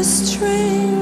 the strength.